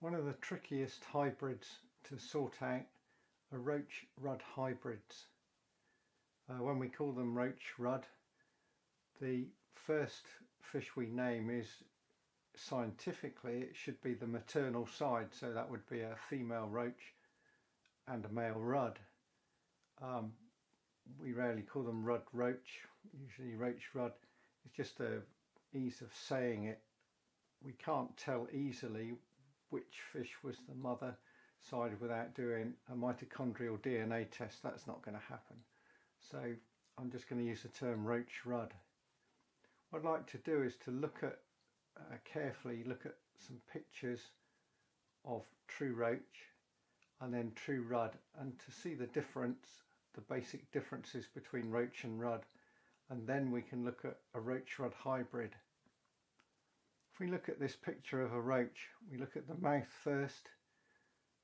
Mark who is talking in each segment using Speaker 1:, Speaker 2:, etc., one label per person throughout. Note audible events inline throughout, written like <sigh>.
Speaker 1: One of the trickiest hybrids to sort out are roach rudd hybrids. Uh, when we call them roach rudd, the first fish we name is scientifically it should be the maternal side, so that would be a female roach and a male rudd. Um, we rarely call them rudd roach, usually roach rudd. It's just a ease of saying it. We can't tell easily which fish was the mother side without doing a mitochondrial DNA test. That's not going to happen. So I'm just going to use the term roach rudd. What I'd like to do is to look at uh, carefully look at some pictures of true roach and then true rudd and to see the difference the basic differences between roach and rudd and then we can look at a roach rudd hybrid if we look at this picture of a roach, we look at the mouth first,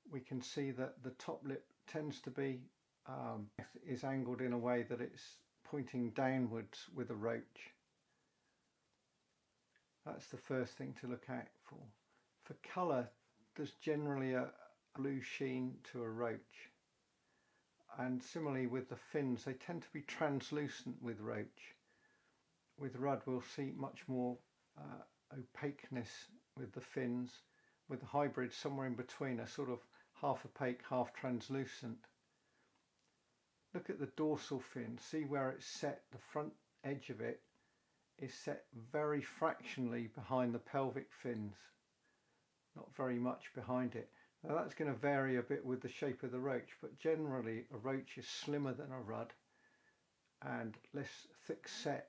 Speaker 1: we can see that the top lip tends to be um, is angled in a way that it's pointing downwards with a roach. That's the first thing to look out for. For colour, there's generally a blue sheen to a roach. And similarly with the fins, they tend to be translucent with roach. With rudd, we'll see much more uh, opaqueness with the fins, with the hybrid somewhere in between, a sort of half opaque, half translucent. Look at the dorsal fin, see where it's set, the front edge of it is set very fractionally behind the pelvic fins, not very much behind it. Now that's going to vary a bit with the shape of the roach, but generally a roach is slimmer than a rudd and less thick set.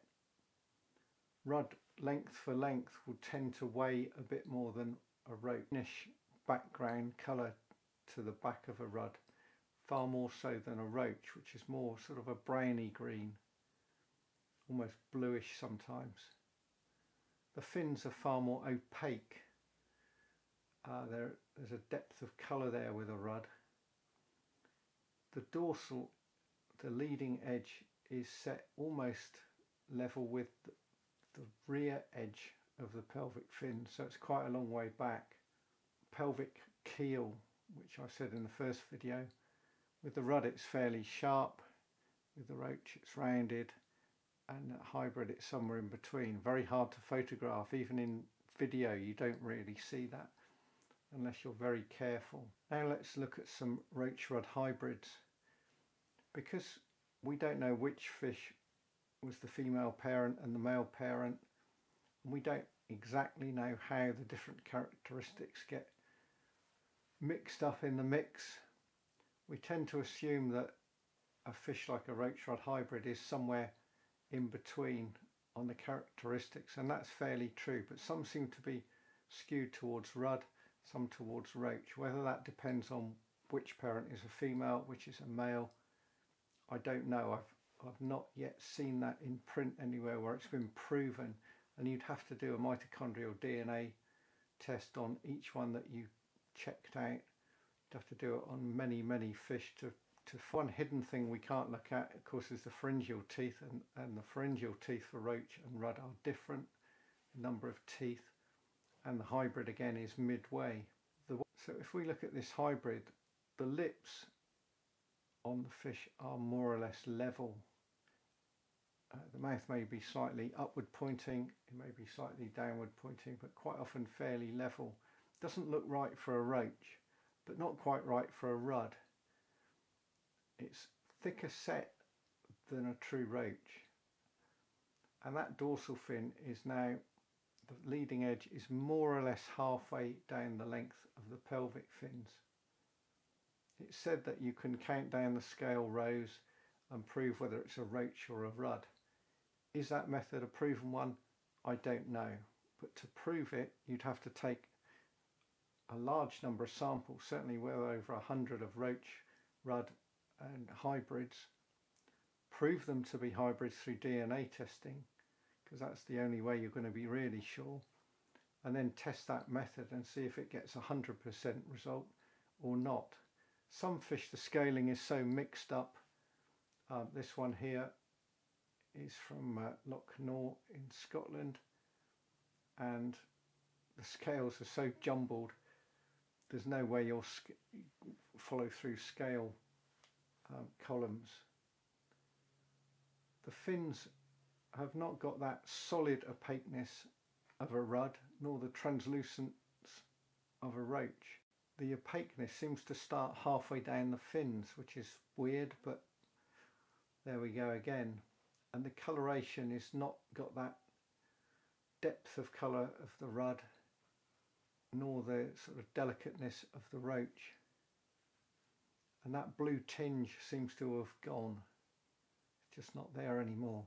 Speaker 1: Rudd length for length will tend to weigh a bit more than a roach background colour to the back of a rudd far more so than a roach which is more sort of a browny green almost bluish sometimes. The fins are far more opaque. Uh, there, there's a depth of colour there with a rudd the dorsal the leading edge is set almost level with the rear edge of the pelvic fin so it's quite a long way back pelvic keel which I said in the first video. With the rudd it's fairly sharp. With the roach it's rounded. And hybrid it's somewhere in between. Very hard to photograph. Even in video you don't really see that unless you're very careful. Now let's look at some roach rudd hybrids. Because we don't know which fish was the female parent and the male parent. And we don't exactly know how the different characteristics get mixed up in the mix. We tend to assume that a fish like a roach rudd hybrid is somewhere in between on the characteristics and that's fairly true but some seem to be skewed towards rudd some towards roach whether that depends on which parent is a female which is a male I don't know I've I've not yet seen that in print anywhere where it's been proven and you'd have to do a mitochondrial DNA test on each one that you checked out. You'd have to do it on many, many fish to, to one hidden thing we can't look at, of course, is the pharyngeal teeth and, and the pharyngeal teeth for roach and rudd are different, the number of teeth, and the hybrid again is midway. The, so if we look at this hybrid, the lips on the fish are more or less level uh, the mouth may be slightly upward pointing, it may be slightly downward pointing, but quite often fairly level. Doesn't look right for a roach, but not quite right for a rudd. It's thicker set than a true roach. And that dorsal fin is now, the leading edge is more or less halfway down the length of the pelvic fins. It's said that you can count down the scale rows and prove whether it's a roach or a rudd. Is that method a proven one? I don't know. But to prove it, you'd have to take a large number of samples, certainly well over a hundred of roach, rudd and hybrids, prove them to be hybrids through DNA testing, because that's the only way you're going to be really sure, and then test that method and see if it gets a 100% result or not. Some fish, the scaling is so mixed up. Uh, this one here is from uh, Loch Nor in Scotland and the scales are so jumbled there's no way you'll follow through scale um, columns. The fins have not got that solid opaqueness of a rudd nor the translucence of a roach. The opaqueness seems to start halfway down the fins which is weird but there we go again and the coloration is not got that depth of colour of the rudd nor the sort of delicateness of the roach. And that blue tinge seems to have gone. It's just not there anymore.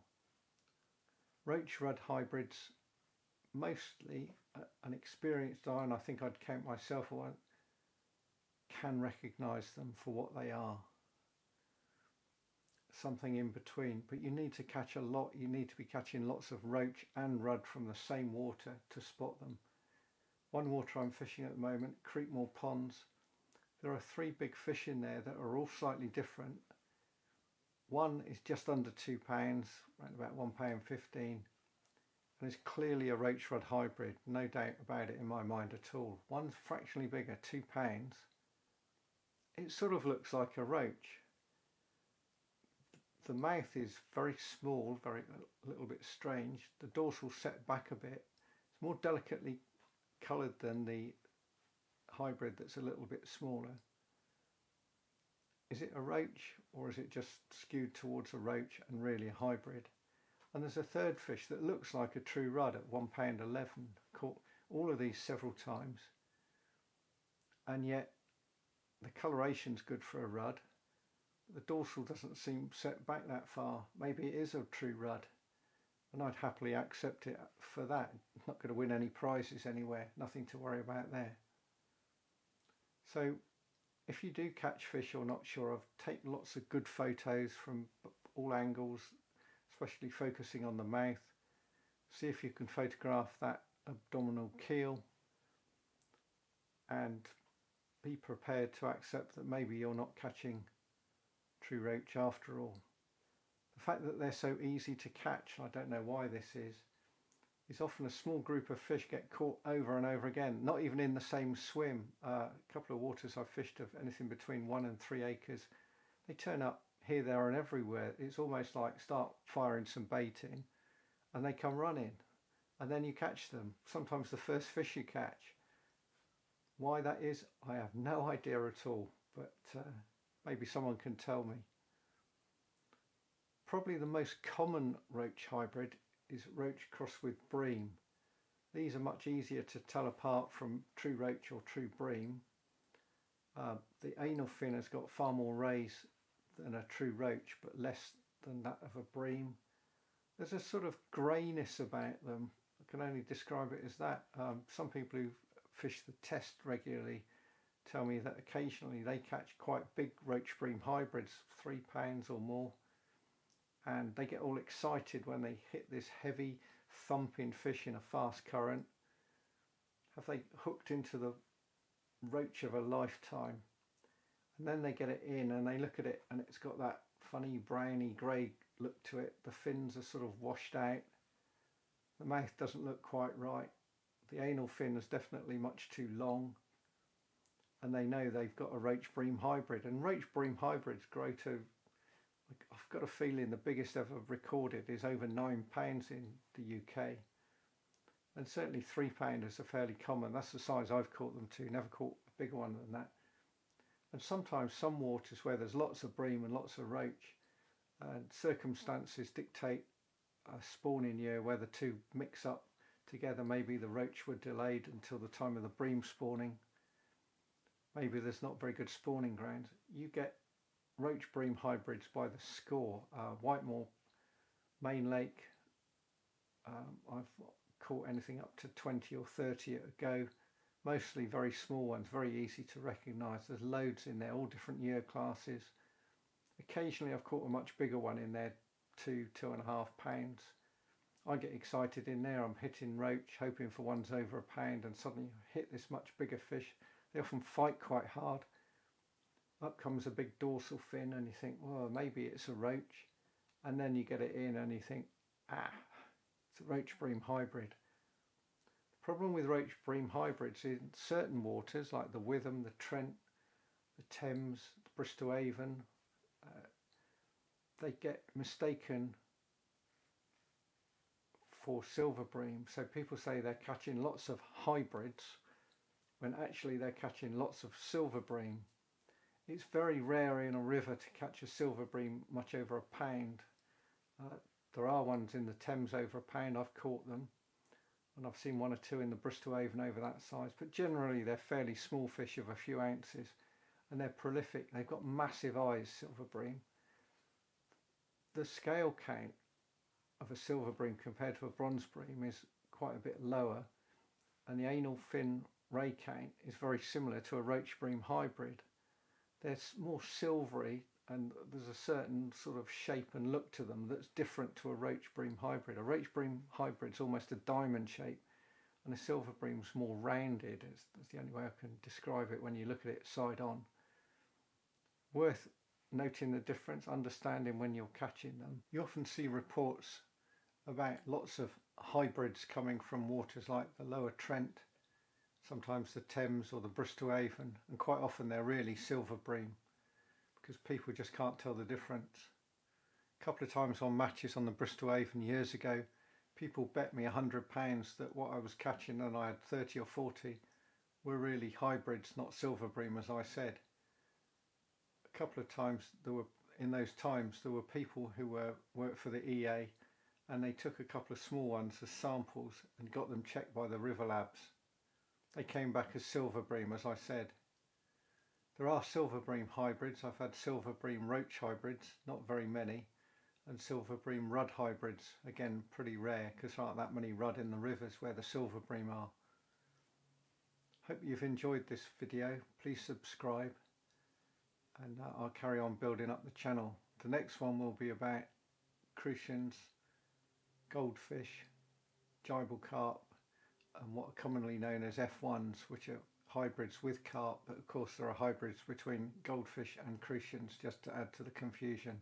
Speaker 1: Roach rudd hybrids mostly an experienced eye and I think I'd count myself one can recognize them for what they are something in between but you need to catch a lot you need to be catching lots of roach and rudd from the same water to spot them. One water I'm fishing at the moment Creekmoor Ponds. There are three big fish in there that are all slightly different. One is just under two pounds about one pound fifteen and it's clearly a roach rudd hybrid no doubt about it in my mind at all. One's fractionally bigger two pounds. It sort of looks like a roach the mouth is very small, very a little bit strange. The dorsal set back a bit. It's more delicately coloured than the hybrid that's a little bit smaller. Is it a roach or is it just skewed towards a roach and really a hybrid? And there's a third fish that looks like a true rudd at one pound eleven. Caught all of these several times, and yet the coloration's good for a rudd the dorsal doesn't seem set back that far. Maybe it is a true rudd and I'd happily accept it for that. not going to win any prizes anywhere, nothing to worry about there. So if you do catch fish or not sure of, take lots of good photos from all angles, especially focusing on the mouth. See if you can photograph that abdominal keel and be prepared to accept that maybe you're not catching roach after all. The fact that they're so easy to catch, I don't know why this is, is often a small group of fish get caught over and over again, not even in the same swim. Uh, a couple of waters I've fished of anything between one and three acres, they turn up here, there and everywhere. It's almost like start firing some bait in and they come running and then you catch them. Sometimes the first fish you catch. Why that is, I have no <laughs> idea at all, but uh, Maybe someone can tell me. Probably the most common roach hybrid is roach crossed with bream. These are much easier to tell apart from true roach or true bream. Uh, the anal fin has got far more rays than a true roach, but less than that of a bream. There's a sort of greyness about them. I can only describe it as that. Um, some people who fish the Test regularly tell me that occasionally they catch quite big roach bream hybrids, three pounds or more, and they get all excited when they hit this heavy thumping fish in a fast current. Have they hooked into the roach of a lifetime? And then they get it in and they look at it and it's got that funny browny grey look to it. The fins are sort of washed out. The mouth doesn't look quite right. The anal fin is definitely much too long and they know they've got a roach bream hybrid and roach bream hybrids grow to I've got a feeling the biggest ever recorded is over nine pounds in the UK and certainly three pounders are fairly common. That's the size I've caught them to. Never caught a bigger one than that. And sometimes some waters where there's lots of bream and lots of roach and circumstances dictate a spawning year where the two mix up together. Maybe the roach were delayed until the time of the bream spawning maybe there's not very good spawning grounds, you get roach bream hybrids by the score. Uh, Whitemoor, Main Lake, um, I've caught anything up to 20 or 30 at a go, mostly very small ones, very easy to recognise. There's loads in there, all different year classes. Occasionally I've caught a much bigger one in there, two, two and a half pounds. I get excited in there, I'm hitting roach, hoping for ones over a pound and suddenly hit this much bigger fish they often fight quite hard. Up comes a big dorsal fin and you think, well, maybe it's a roach. And then you get it in and you think, ah, it's a roach bream hybrid. The Problem with roach bream hybrids in certain waters like the Witham, the Trent, the Thames, the Bristol Avon, uh, they get mistaken for silver bream. So people say they're catching lots of hybrids when actually they're catching lots of silver bream. It's very rare in a river to catch a silver bream much over a pound. Uh, there are ones in the Thames over a pound, I've caught them. And I've seen one or two in the Bristol Avon over that size. But generally they're fairly small fish of a few ounces. And they're prolific. They've got massive eyes, silver bream. The scale count of a silver bream compared to a bronze bream is quite a bit lower. And the anal fin ray count is very similar to a roach bream hybrid. They're more silvery and there's a certain sort of shape and look to them that's different to a roach bream hybrid. A roach bream hybrid is almost a diamond shape and a silver bream's more rounded. It's, that's the only way I can describe it when you look at it side on. Worth noting the difference, understanding when you're catching them. You often see reports about lots of hybrids coming from waters like the lower Trent, sometimes the Thames or the Bristol Avon, and quite often they're really silver bream because people just can't tell the difference. A couple of times on matches on the Bristol Avon years ago, people bet me a hundred pounds that what I was catching and I had 30 or 40 were really hybrids, not silver bream as I said. A couple of times there were in those times there were people who were worked for the EA and they took a couple of small ones as samples and got them checked by the river labs. They came back as silver bream as I said. There are silver bream hybrids. I've had silver bream roach hybrids, not very many, and silver bream rudd hybrids, again pretty rare because there aren't that many rudd in the rivers where the silver bream are. Hope you've enjoyed this video. Please subscribe and uh, I'll carry on building up the channel. The next one will be about crucians, goldfish, gibel carp and what are commonly known as F1s which are hybrids with carp, but of course there are hybrids between goldfish and crucians just to add to the confusion.